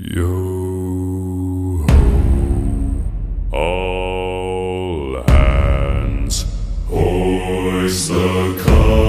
Yo ho, all hands, hoist the colors.